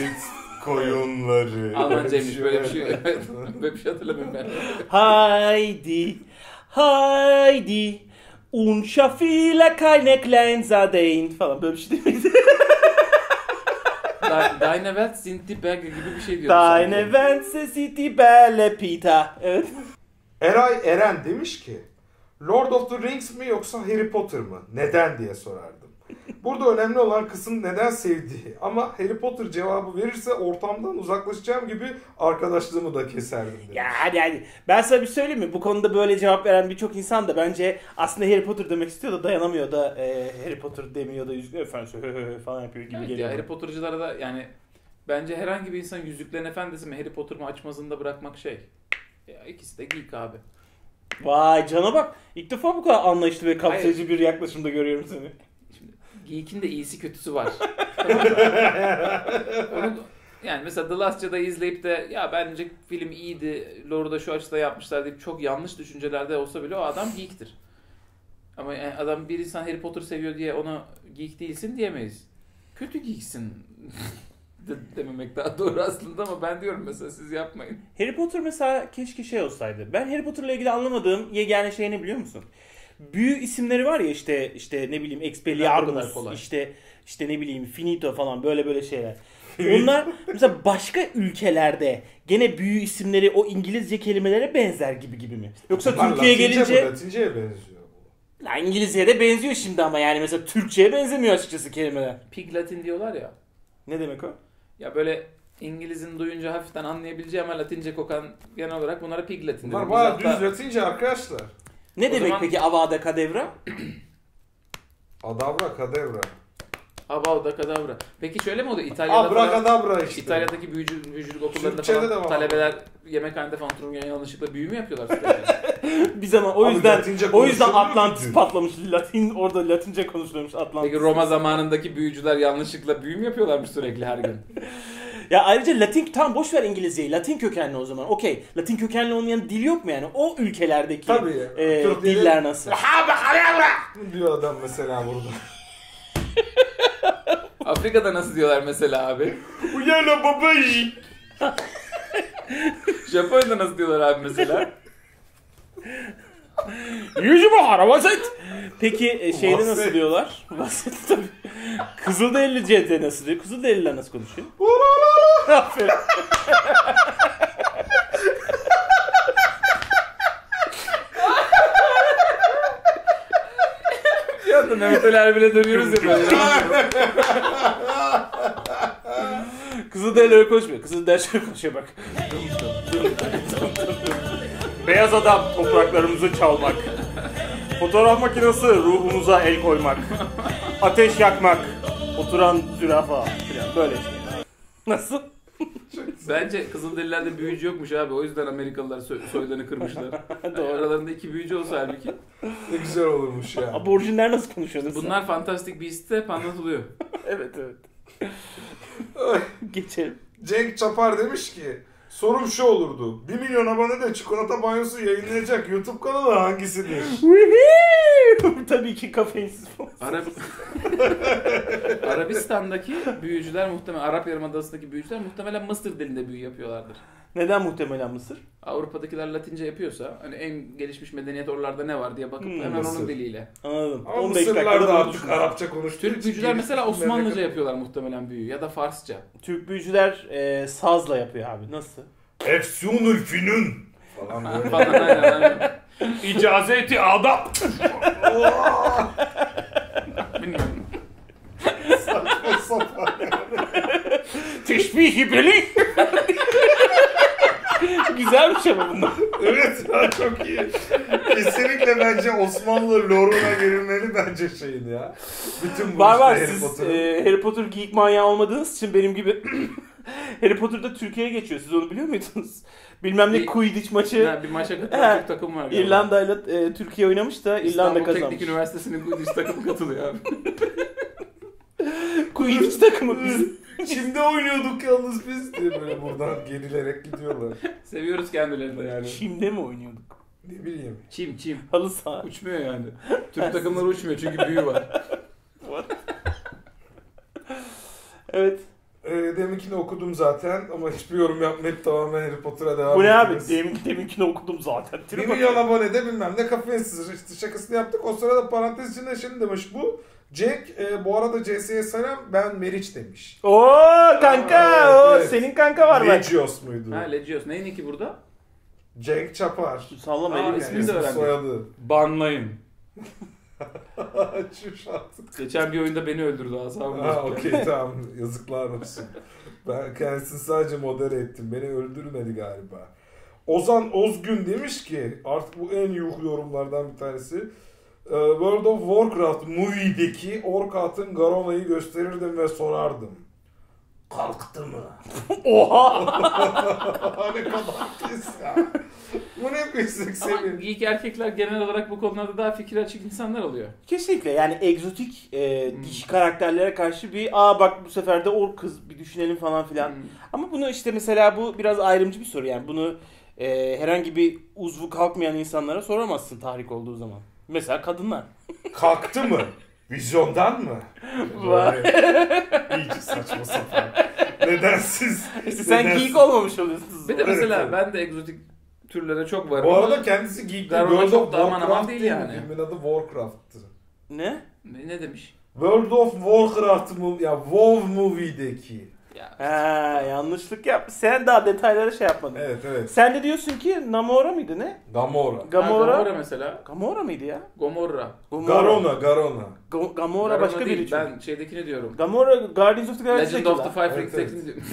C: koyunları.
B: Almancaymış böyle bir şey. böyle bir şey hatırlamıyorum ben.
A: Heidi, Heidi, uncha viele keine Kleinsadein falan böyle bir şey değil miydi?
B: Deine Welt sind die Berge gibi bir şey diyordu.
A: Deine. Wenze sind die Bälle, Peter. Evet.
C: Eray Eren demiş ki Lord of the Rings mi yoksa Harry Potter mı? Neden diye sorardım. Burada önemli olan kısım neden sevdiği. Ama Harry Potter cevabı verirse ortamdan uzaklaşacağım gibi arkadaşlığımı da keserdim. demiş.
A: Ya hadi hadi. Ben sana bir söyleyeyim mi? Bu konuda böyle cevap veren birçok insan da bence aslında Harry Potter demek istiyor da dayanamıyor da e, Harry Potter demiyor da hı hı falan yapıyor gibi
B: Evet
A: geliyor.
B: ya Harry Potter'cılara da yani bence herhangi bir insan Yüzüklerin Efendisi mi Harry Potter mı açmazında bırakmak şey. Ya ikisi de geek abi.
A: Vay cana bak. İlk defa bu kadar anlayışlı ve kapsayıcı bir yaklaşımda görüyorum seni.
B: Geek'in de iyisi kötüsü var. Tamam mı? Onu- yani mesela The Last Jedi izleyip de ya bence film iyiydi, lore'u da şu açıda yapmışlar deyip çok yanlış düşüncelerde olsa bile o adam geek'tir. Ama yani adam bir insan Harry Potter seviyor diye ona geek değilsin diyemeyiz. Kötü geeksin de, dememek daha doğru aslında ama ben diyorum mesela siz yapmayın.
A: Harry Potter mesela keşke şey olsaydı. Ben Harry Potter'la ilgili anlamadığım yegane şey ne biliyor musun? Büyü isimleri var ya işte işte ne bileyim Expelliarmus, işte işte ne bileyim Finito falan böyle böyle şeyler. Onlar mesela başka ülkelerde gene büyü isimleri o İngilizce kelimelere benzer gibi gibi mi? Yoksa
C: Bunlar
A: Türkiye'ye
C: Latince
A: gelince
C: mi? Latince'ye benziyor. bu.
A: La İngilizce'ye de benziyor şimdi ama yani mesela Türkçe'ye benzemiyor açıkçası kelimeler.
B: Pig Latin diyorlar ya.
A: Ne demek o?
B: Ya böyle İngiliz'in duyunca hafiften anlayabileceği ama Latince kokan genel olarak bunlara Pig Latin
C: Bunlar
B: Biz
C: düz
B: hatta-
C: Latince arkadaşlar.
A: Ne
B: O
A: demek
B: zaman-
A: peki Avada Kedavra?
C: Adabra kadabra.
B: Abauda kadavra. Peki şöyle mi oluyor? İtalya'da
C: Abra
B: falan,
C: kadabra işte.
B: İtalya'daki büyücü, büyücülük okullarında
C: Türkçe'de
B: falan
C: de var.
B: talebeler yemekhanede falan otururken yanlışlıkla büyü mü yapıyorlar? sürekli?
A: Bir zaman o
C: Abi
A: yüzden
C: Latince
A: o yüzden
C: konuşulmuyor
A: Atlantis
C: ki.
A: patlamış. Latin orada Latince konuşuluyormuş Atlantis.
B: Peki Roma zamanındaki büyücüler yanlışlıkla büyü mü yapıyorlarmış sürekli her gün?
A: Ya ayrıca Latin tam boş ver İngilizceyi. Latin kökenli o zaman. Okey. Latin kökenli olmayan dil yok mu yani? O ülkelerdeki
C: Tabii.
A: e,
C: Türkleri-
A: diller nasıl?
C: diyor adam mesela burada.
B: Afrika'da nasıl diyorlar mesela abi?
C: Uyana babaji.
B: Japonya'da nasıl diyorlar abi mesela?
A: Yüzümü harabaset. Peki e, şeyde nasıl diyorlar? Bahset tabii. Kızılderilice'de nasıl diyor? Kızılderililer nasıl konuşuyor? Aferin.
B: Bir anda Mehmet Ali Erbil'e dönüyoruz ya böyle.
A: Kızılderililere konuşmuyor. Kızılderili şöyle konuşuyor bak. Beyaz adam topraklarımızı çalmak. Fotoğraf makinesi ruhumuza el koymak. Ateş yakmak. Oturan zürafa. Falan böyle şey. Nasıl?
B: Bence Kızılderililerde büyücü yokmuş abi. O yüzden Amerikalılar soy- soylarını kırmışlar.
A: Doğru.
B: Aralarında iki büyücü olsa halbuki.
C: Ne güzel olurmuş ya.
A: Aborjinler nasıl konuşuyor? Nasıl?
B: Bunlar Fantastic Beasts'te hep anlatılıyor.
A: Evet evet. Geçelim.
C: Cenk Çapar demiş ki sorum şu olurdu. 1 milyon abone de çikolata banyosu yayınlayacak YouTube kanalı hangisidir?
A: Tabii ki kafeinsiz.
B: Arap... Arabistan'daki büyücüler muhtemelen Arap Yarımadası'ndaki büyücüler muhtemelen Mısır dilinde büyü yapıyorlardır.
A: Neden muhtemelen Mısır?
B: Avrupa'dakiler Latince yapıyorsa hani en gelişmiş medeniyet oralarda ne var diye bakıp
A: Hmm,
B: hemen
C: Mısır.
B: onun diliyle.
A: Anladım.
C: Ama
A: 15
C: Mısırlılar da artık. Arapça konuştuğu
B: Türk büyücüler mesela Osmanlıca yapıyorlar muhtemelen büyü ya da Farsça.
A: Türk büyücüler e, sazla yapıyor abi. Nasıl?
C: Efsunul finun falan böyle.
B: Falan aynen aynen.
A: İcazeti adap.
B: Bilmiyorum.
C: Saçma sapan.
A: Teşbihi beli. Güzelmiş ama bunlar.
C: evet ya çok iyi. Kesinlikle bence Osmanlı loruna girilmeli bence şeyin ya. Bütün bu
A: Var
C: işte
A: var
C: Harry
A: siz
C: Potter'ın.
A: e, Harry Potter geek manyağı olmadığınız için benim gibi Harry Potter'da Türkiye'ye geçiyor. Siz onu biliyor muydunuz? Bilmem ne
B: Bir-
A: Quidditch maçı
B: Ya bir maça katılan Türk takım var. galiba.
A: İrlanda ile e, Türkiye oynamış da İrlanda
B: İstanbul
A: kazanmış.
B: Teknik Üniversitesi'nin Quidditch takımı katılıyor abi.
A: Quidditch takımı biz.
C: Şimdi oynuyorduk yalnız biz diye böyle buradan gerilerek gidiyorlar.
B: Seviyoruz kendilerini de yani.
A: Çim'de mi oynuyorduk?
C: Ne bileyim.
B: Çim çim.
A: Halı saha.
B: Uçmuyor yani. Türk takımları uçmuyor çünkü büyü var.
A: Evet.
C: Ee, deminkini okudum zaten ama hiçbir yorum yapmayıp tamamen Harry Potter'a devam
A: Bu ne abi?
C: ediyoruz.
A: Demin, deminkini okudum zaten.
C: 1
A: Trip
C: milyon abonede bilmem ne kafeinsiz işte şakasını yaptık. O sırada parantez içinde şimdi demiş bu. Jack e, bu arada CS'ye selam ben Meriç demiş.
A: Oo kanka.
C: Aa,
A: o
C: evet.
A: senin kanka var bak.
C: Legios muydu?
B: ha Legios. Neyin ki burada?
C: Cenk Çapar.
A: Sallama
B: Aa,
A: elini.
B: ismini de öğrendik.
C: Soyadı.
B: Banlayın.
C: Şu artık.
B: Geçen bir oyunda beni öldürdü asabım.
C: Ha okey tamam yazıklar olsun. Ben kendisini sadece modere ettim. Beni öldürmedi galiba. Ozan Ozgün demiş ki artık bu en yuh yorumlardan bir tanesi. Ee, World of Warcraft movie'deki Orkat'ın Garona'yı gösterirdim ve sorardım. Kalktı mı?
A: Oha.
C: ne kadar pis ya. Bu ne pislik
B: Ama
C: senin.
B: geek erkekler genel olarak bu konularda daha fikir açık insanlar oluyor.
A: Kesinlikle yani egzotik e,
B: Hmm.
A: dişi karakterlere karşı bir aa bak bu sefer de or kız bir düşünelim falan filan.
B: Hmm.
A: Ama bunu işte mesela bu biraz ayrımcı bir soru yani bunu e, herhangi bir uzvu kalkmayan insanlara soramazsın tahrik olduğu zaman. Mesela kadınlar.
C: Kalktı mı? Vizyondan mı?
A: Vay.
C: İyice saçma sapan. Nedensiz.
A: İşte sen
C: nedensiz.
A: geek olmamış oluyorsun.
B: Bir de mesela
C: evet.
B: ben de egzotik türlere çok varım.
C: Bu arada kendisi geekti.
B: Garona
C: World
B: çok
C: of
B: da aman aman
C: Warcraft
B: değil
C: değil
B: yani.
C: Filmin adı Warcraft'tı.
A: Ne?
B: Ne, ne demiş?
C: World of Warcraft mu ya WoW movie'deki.
B: Ya,
A: Ha yanlışlık yap. Sen daha detaylara şey yapmadın.
C: Evet evet.
A: Sen de diyorsun ki Namora mıydı ne?
C: Gamora.
A: Gamora.
B: Ha, Gamora mesela.
A: Gamora mıydı ya?
B: Gomorra.
A: Gamora.
C: Garona, Garona.
A: Go- Gamora
B: Garona
A: başka
B: değil,
A: biri çünkü.
B: Ben şeydekini diyorum.
A: Gamora Guardians of the Galaxy'deki
B: Legend of the. Five
C: Evet,
B: Rings'tekini diyorum.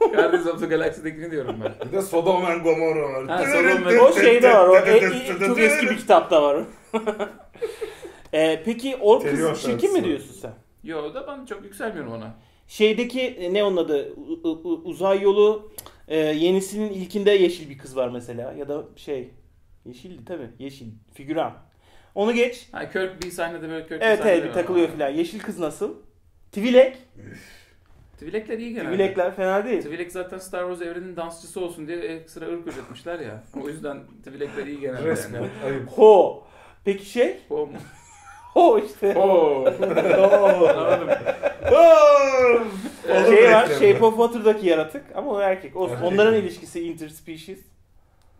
B: Guardians of the Galaxy'dekini diyorum ben.
C: Bir de Sodom and Gomorra var.
B: Ha, Sodom and-
A: O şeyde var. O e- e- çok eski bir kitapta var. e, peki Orkuz
C: Televizyon
A: çirkin mi diyorsun sen?
B: Yo da ben çok yükselmiyorum ona.
A: Şeydeki e, ne onun adı? Uzay yolu e, yenisinin ilkinde yeşil bir kız var mesela. Ya da şey yeşildi tabii. Yeşil. Figüran. Onu geç.
B: Ha Kirk bir sahnede böyle Kirk
A: Evet
B: bir
A: evet bir takılıyor filan. Yeşil kız nasıl? Tvilek.
B: Twi'lekler iyi genelde.
A: Tvilekler fena değil.
B: Twi'lek zaten Star Wars evreninin dansçısı olsun diye ekstra ırk üretmişler ya. O yüzden Twi'lekler iyi genelde.
C: Resmen
B: Yani.
A: Ho. Peki şey?
B: O
A: işte.
B: Oo. Anladım.
C: Olur
A: şey var. Shape of Water'daki yaratık ama o erkek.
C: Erkek.
A: Onların ilişkisi interspecies.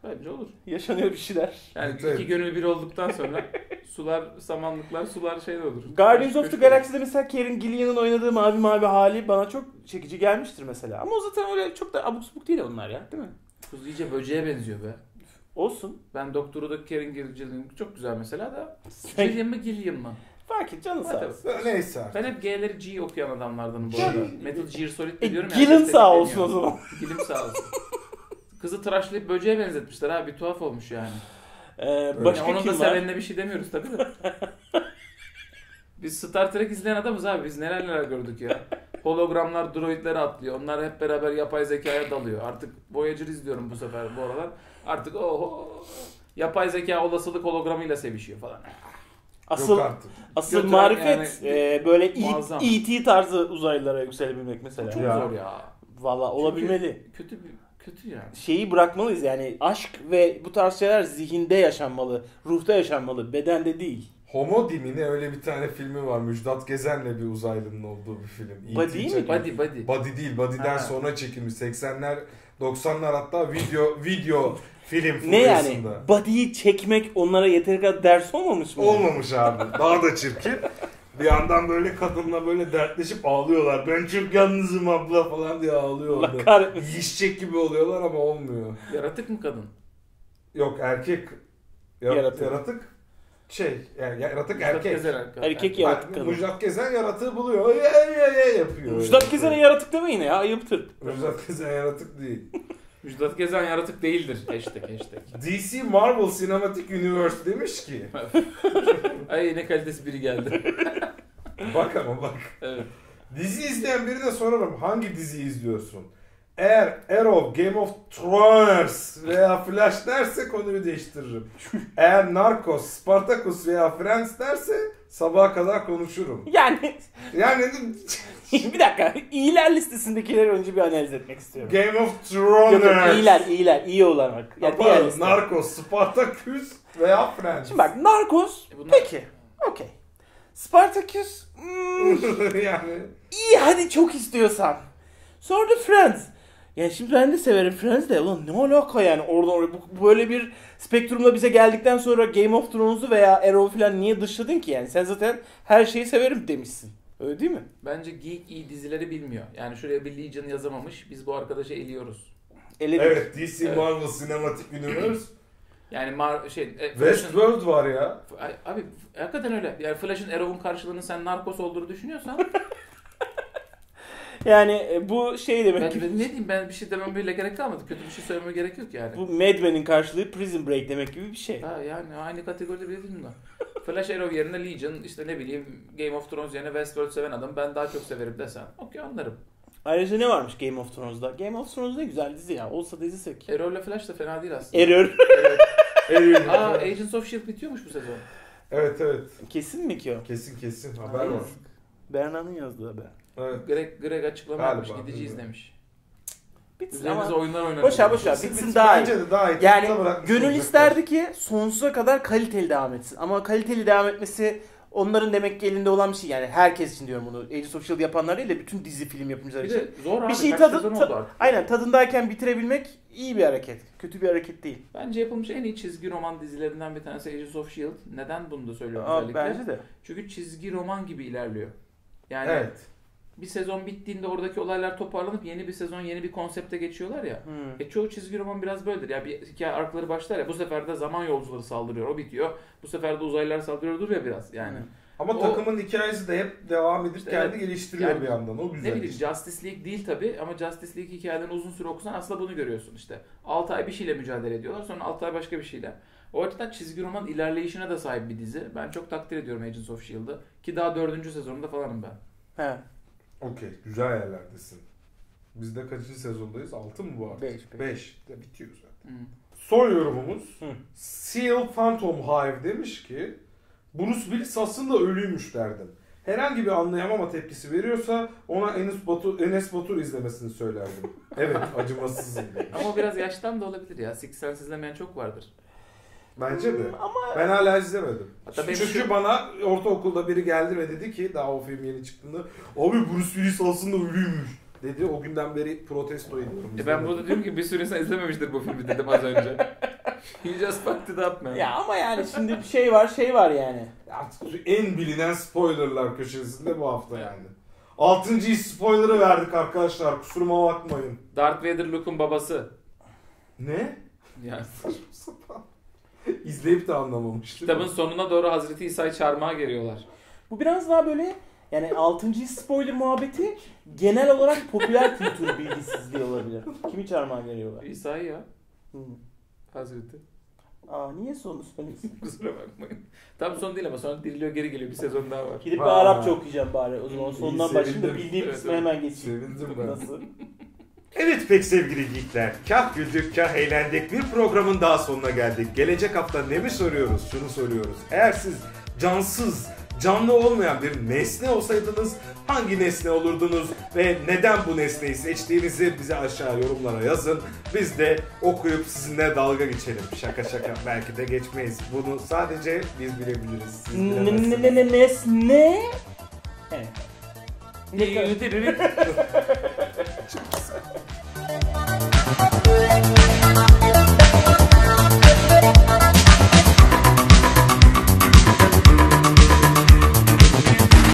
B: Bence olur.
A: Yaşanıyor bir şeyler.
B: Yani
C: Evet.
B: iki gönül bir olduktan sonra Sular, samanlıklar, sular şey de olur.
A: Guardians of the Galaxy'de mesela Karen Gillian'ın oynadığı mavi mavi hali bana çok çekici gelmiştir mesela. Ama o zaten öyle çok da abuk subuk değil onlar ya değil mi?
B: Kuz iyice böceğe benziyor be.
A: Olsun.
B: Ben Doktor'u da Karen Gillian çok güzel mesela da. Gillian mı Gillian mı?
A: Fark et canın sağ olsun.
C: Neyse artık.
B: Ben hep G'leri G okuyan adamlardanım bu arada. Metal Gear Solid
A: E,
B: diyorum herkes
A: sağ olsun o zaman.
B: Gilim sağ olsun. Kızı tıraşlayıp böceğe benzetmişler abi. Bir tuhaf olmuş yani.
A: Ee,
B: Başka
A: başka
B: onun da sevenine bir şey demiyoruz tabii de. Biz Star Trek izleyen adamız abi. Biz neler neler gördük ya. Hologramlar droidlere atlıyor. Onlar hep beraber yapay zekaya dalıyor. Artık Voyager izliyorum bu sefer bu aralar. Artık oho. Yapay zeka olasılık hologramıyla sevişiyor falan.
A: Asıl
C: Yok artık.
A: asıl
B: Götüren
A: marifet
B: yani-
A: e, böyle E-
B: Muazzam.
A: E.T. tarzı uzaylılara yükselebilmek mesela.
B: Çok
C: Ya.
B: zor ya.
A: Valla olabilmeli.
B: Kötü bir kötü yani.
A: Şeyi bırakmalıyız yani aşk ve bu tarz şeyler zihinde yaşanmalı, ruhta yaşanmalı, bedende değil.
C: Homo Dimi'ne öyle bir tane filmi var. Müjdat Gezen'le bir uzaylının olduğu bir film. E.T.
A: Body mi?
B: Body body.
C: Body değil. Body'den
A: Ha.
C: sonra çekilmiş. 80'ler 90'lar hatta video video film
A: Ne yani? Body'yi çekmek onlara yeteri kadar ders olmamış mı?
C: Olmamış abi. Daha da çirkin. Bir yandan böyle kadınla böyle dertleşip ağlıyorlar. Ben çok yalnızım abla falan diye ağlıyorlar. Yiyişecek gibi oluyorlar ama olmuyor.
B: Yaratık mı kadın?
C: Yok erkek. Yaratık.
A: Yaratık.
C: Şey yani yaratık
B: Müjdat
C: erkek.
B: Gezer
A: Erkek yaratık kadın.
C: Müjdat Gezen yaratığı buluyor. Ye ye ye yapıyor.
A: Müjdat Gezen'e yaratık deme yine ya ayıptır.
C: Müjdat Gezen yaratık değil.
B: Müjdat Gezen yaratık değildir. Hashtag hashtag.
C: DC Marvel Cinematic Universe demiş ki.
B: Ay ne kalitesi biri geldi.
C: Bak ama bak.
B: Evet.
C: Dizi izleyen birine sorarım hangi dizi izliyorsun? Eğer Arrow, Game of Thrones veya Flash derse konuyu değiştiririm. Eğer Narcos, Spartacus veya Friends derse sabaha kadar konuşurum.
A: Yani
C: Yani
A: bir dakika iyiler listesindekileri önce bir analiz etmek istiyorum.
C: Game of
A: Yok yok
C: Thrones.
A: iyiler iyiler iyi olarak. Ya
C: Ya
A: diğer liste.
C: Narcos, Spartacus veya Friends.
A: Şimdi bak Narcos
B: E bunlar-
A: peki okey. Spartacus hmm,
C: yani
A: iyi hadi çok istiyorsan. Sonra da Friends. Yani şimdi ben de severim Friends de. Ulan ne alaka yani oradan oraya bu, böyle bir spektrumla bize geldikten sonra Game of Thrones'u veya Arrow falan niye dışladın ki yani? Sen zaten her şeyi severim demişsin. Öyle değil mi?
B: Bence Geek iyi dizileri bilmiyor. Yani şuraya bir Legion yazamamış. Biz bu arkadaşı eliyoruz.
A: Eledik.
C: evet DC
B: Evet.
C: Marvel Cinematic Universe.
B: Yani mar şey e,
C: Westworld var ya.
B: Abi hakikaten öyle. Yani Flash'ın Arrow'un karşılığını sen Narcos olduğunu düşünüyorsan
A: Yani e, bu şey demek
B: ben,
A: ki
B: ben ne diyeyim ben bir şey demem bile gerek kalmadı. Kötü bir şey söylememe gerek yok yani.
A: bu Mad Men'in karşılığı Prison Break demek gibi bir şey.
B: Ha yani aynı kategoride bir film de. Flash Arrow yerine Legion işte ne bileyim Game of Thrones yerine Westworld seven adam ben daha çok severim desen. Okey anlarım.
A: Ayrıca ne varmış Game of Thrones'da? Game of Thrones ne güzel dizi ya. Olsa da izlesek.
B: Arrow ile Flash da fena değil aslında.
A: Error.
C: Evet.
B: Aa Agents of S.H.I.E.L.D. bitiyormuş bu sezon.
C: evet evet.
A: Kesin mi ki o?
C: Kesin kesin haber var.
A: Berna'nın yazdığı haber.
C: Evet.
B: Greg, Greg açıklama
C: Galiba,
B: yapmış gideceğiz
C: bilmiyorum.
B: demiş.
A: Bitsin
B: Üzerimize
A: ama
B: oyunlar oynanıyor.
A: boş ver boş ver
C: Bitsin,
A: bitsin daha iyi.
C: Bence de daha iyi.
A: Yani gönül
C: olacaklar.
A: isterdi ki sonsuza kadar kaliteli devam etsin. Ama kaliteli devam etmesi onların demek ki elinde olan bir şey. Yani herkes için diyorum bunu. Agents of S.H.I.E.L.D. yapanlar değil de bütün dizi film yapımcıları
B: Bir
A: için.
B: de zor abi.
A: Bir şey tadı, ta- aynen tadındayken bitirebilmek iyi bir hareket. Kötü bir hareket değil.
B: Bence yapılmış en iyi çizgi roman dizilerinden bir tanesi Agents of S.H.I.E.L.D. Neden bunu da söylüyorum
A: Aa,
B: özellikle?
A: bence de.
B: Çünkü çizgi roman gibi ilerliyor. Yani
C: Evet.
B: Bir sezon bittiğinde oradaki olaylar toparlanıp yeni bir sezon yeni bir konsepte geçiyorlar ya.
A: Hmm.
B: E çoğu çizgi roman biraz böyledir. Ya bir hikaye arkları başlar ya bu sefer de zaman yolcuları saldırıyor o bitiyor. Bu sefer de uzaylılar saldırıyordur ya biraz yani.
C: Ama
B: O-
C: takımın hikayesi de hep devam edip kendi
B: Evet.
C: geliştiriyor
B: Yani
C: bir yandan. O güzel.
B: Ne bileyim Justice League değil tabi ama Justice League hikayelerini uzun süre okusan aslında bunu görüyorsun işte. 6 ay bir şeyle mücadele ediyorlar sonra 6 ay başka bir şeyle. O açıdan çizgi roman ilerleyişine de sahip bir dizi. Ben çok takdir ediyorum Agents of S.H.I.E.L.D'ı. Ki daha dördüncü sezonunda falanım ben.
A: He.
C: Okey. Güzel yerlerdesin. Biz de kaçıncı sezondayız? 6 mı bu artık?
A: Beş, beş.
C: 5. De bitiyor zaten.
B: Hı.
C: Son yorumumuz.
A: Hı.
C: Seal Phantom Hive demiş ki Bruce Willis aslında ölüymüş derdim. Herhangi bir anlayamama tepkisi veriyorsa ona Enes Batur, Enes Batur izlemesini söylerdim. Evet acımasızım demiş.
B: Ama biraz yaştan da olabilir ya. Six Sense izlemeyen çok vardır.
C: Bence de.
A: Ama
C: Ben hala izlemedim.
B: Hatta
C: Çünkü
B: şu-
C: bana ortaokulda biri geldi ve dedi ki daha o film yeni çıktığında abi Bruce Willis aslında ölüymüş dedi. O günden beri protesto ediyorum.
B: E ben burada diyorum ki bir sürü insan izlememiştir bu filmi dedim az önce. You just fucked it up man.
A: Ya ama yani şimdi bir şey var şey var yani.
C: Artık en bilinen spoilerlar köşesinde bu hafta yani. Altıncı spoiler'ı verdik arkadaşlar kusuruma bakmayın.
B: Darth Vader Luke'un babası.
C: Ne?
B: Yani
C: İzleyip de anlamamıştım.
B: kitabın sonuna doğru Hazreti İsa'yı çarmıha geliyorlar.
A: Bu biraz daha böyle yani 6. spoiler muhabbeti genel olarak popüler kültür bilgisizliği olabilir. Kimi çarmıha geliyorlar?
B: İsa'yı ya.
A: Hı.
B: Hazreti.
A: Aa niye sonu söylüyorsun?
B: Kusura bakmayın. Tam son değil ama sonra diriliyor geri geliyor. Bir sezon daha var.
A: Gidip bir. Arapça okuyacağım bari. O zaman sondan
C: İyi,
A: başlayayım da bildiğim
B: Evet,
A: kısmı
B: evet.
A: hemen geçeyim.
C: Sevindim ben.
A: Nasıl?
C: Evet pek sevgili geekler. Kah güldük kah eğlendik. Bir programın daha sonuna geldik. Gelecek hafta ne mi soruyoruz? Şunu soruyoruz. Eğer siz cansız, canlı olmayan bir nesne olsaydınız hangi nesne olurdunuz ve neden bu nesneyi seçtiğinizi bize aşağı yorumlara yazın. Biz de okuyup sizinle dalga geçelim. Şaka şaka belki de geçmeyiz. Bunu sadece biz bilebiliriz. Siz bilemezsiniz.
A: ne ne nesne? Evet. Ne kadar-
B: Yürütü-
D: Thank